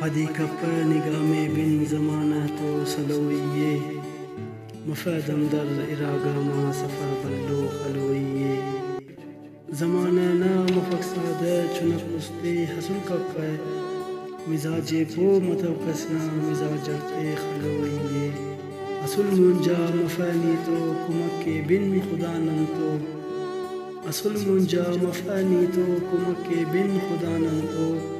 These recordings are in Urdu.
پدی کپ نگاہ میں بن زمانہ تو سلوئیے مفادم در اراغا ما سفر بلو خلوئیے زمانہ نا مفقصاد چنک مستی حسن کپ مزاج پو متو کسنا مزاج پہ خلوئیے اصل منجا مفانی تو کمک بن خدا نن تو۔ اصل منجا مفانی تو کمک بن خدا نن تو۔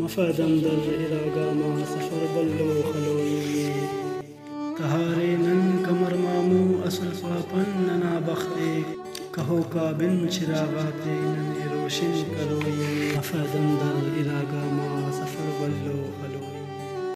مفادم در اراغا ما سفر بلو خلویه تهاره نن کمر مامو اصل پاپن ننا بخته کهو کابن چراغاته نن روشن کرویه مفادم در